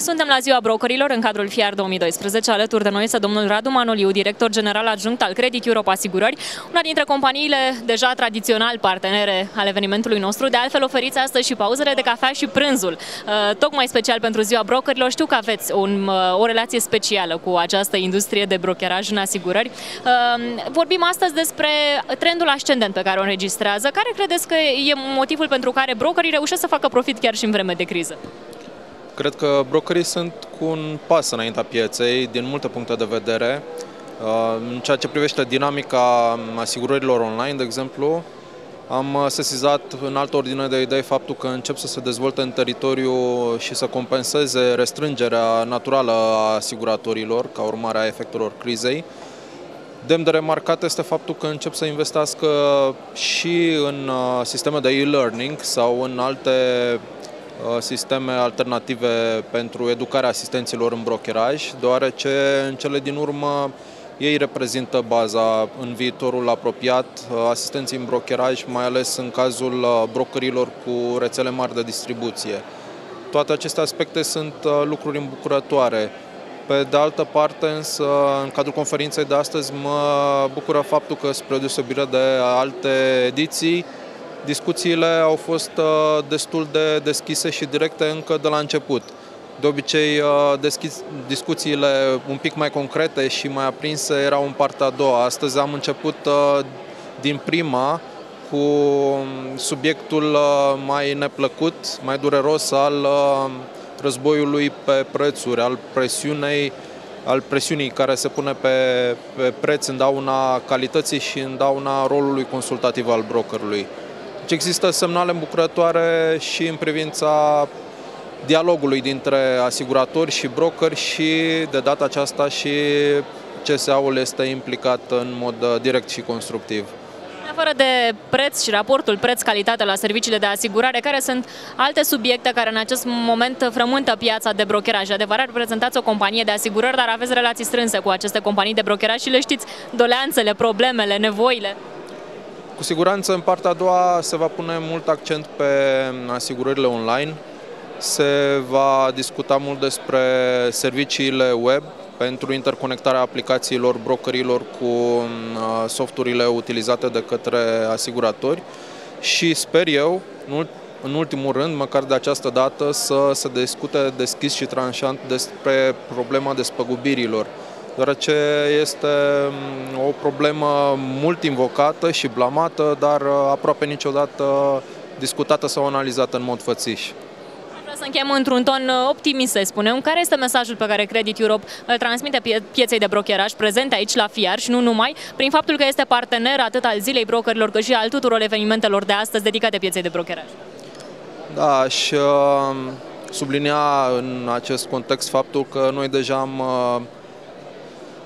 Suntem la ziua brokerilor în cadrul FIAR 2012. Alături de noi este domnul Radu Manoliu, director general adjunct al Credit Europe Asigurări, una dintre companiile deja tradițional partenere al evenimentului nostru. De altfel, oferiți astăzi și pauzele de cafea și prânzul. Uh, tocmai special pentru ziua brokerilor, știu că aveți un, uh, o relație specială cu această industrie de brokeraj în asigurări. Uh, vorbim astăzi despre trendul ascendent pe care o înregistrează. Care credeți că e motivul pentru care brokerii reușesc să facă profit chiar și în vreme de criză? Cred că brokerii sunt cu un pas înaintea pieței din multe puncte de vedere. Uh, în ceea ce privește dinamica asigurărilor online, de exemplu, am sesizat în altă ordine de idei faptul că încep să se dezvolte în teritoriu și să compenseze restrângerea naturală a asiguratorilor ca urmare a efectelor crizei. Demn de remarcat este faptul că încep să investească și în uh, sisteme de e-learning sau în alte Uh, sisteme alternative pentru educarea asistenților în brokeraj, deoarece în cele din urmă ei reprezintă baza în viitorul apropiat, uh, asistenții în brokeraj, mai ales în cazul uh, brokerilor cu rețele mari de distribuție. Toate aceste aspecte sunt lucruri îmbucurătoare. Pe de altă parte, însă, în cadrul conferinței de astăzi, mă bucură faptul că, spre deosebire de alte ediții, Discuțiile au fost uh, destul de deschise și directe încă de la început. De obicei, uh, deschis, discuțiile un pic mai concrete și mai aprinse erau în partea a doua. Astăzi am început uh, din prima cu subiectul mai neplăcut, mai dureros al războiului pe prețuri, al presiunei al presiunii care se pune pe, pe preț în dauna calității și în dauna rolului consultativ al brokerului. Deci există semnale îmbucurătoare și în privința dialogului dintre asiguratori și brokeri și de data aceasta și CSA-ul este implicat în mod uh, direct și constructiv. Fără de preț și raportul preț-calitate la serviciile de asigurare, care sunt alte subiecte care în acest moment frământă piața de brokeraj? Adevărat, reprezentați o companie de asigurări, dar aveți relații strânse cu aceste companii de brokeraj și le știți doleanțele, problemele, nevoile? Cu siguranță în partea a doua se va pune mult accent pe asigurările online, se va discuta mult despre serviciile web pentru interconectarea aplicațiilor brokerilor cu uh, softurile utilizate de către asiguratori și sper eu, în ultimul rând, măcar de această dată, să se discute deschis și tranșant despre problema despăgubirilor deoarece este mm, o problemă mult invocată și blamată, dar uh, aproape niciodată discutată sau analizată în mod fățiș. Vreau să închem într-un ton uh, optimist, să spunem. Care este mesajul pe care Credit Europe îl transmite pie pieței de brokeraj prezente aici la FIAR și nu numai, prin faptul că este partener atât al zilei brokerilor cât și al tuturor evenimentelor de astăzi dedicate pieței de brokeraj? Da, și uh, sublinia în acest context faptul că noi deja am uh,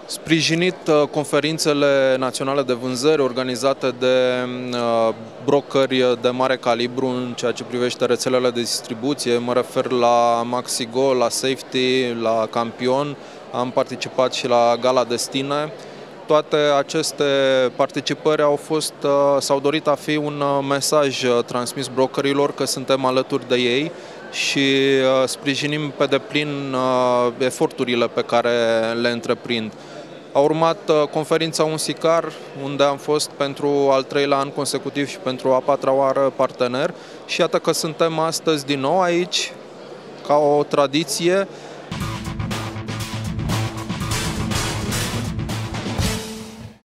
sprijinit uh, conferințele naționale de vânzări organizate de uh, brokeri de mare calibru în ceea ce privește rețelele de distribuție. Mă refer la Maxigo, la Safety, la Campion. Am participat și la Gala Destine. Toate aceste participări au fost, uh, s-au dorit a fi un mesaj transmis brokerilor că suntem alături de ei și sprijinim pe deplin eforturile pe care le întreprind. A urmat uh, conferința Unsicar, unde am fost pentru al treilea an consecutiv și pentru a patra oară partener. Și iată că suntem astăzi din nou aici, ca o tradiție,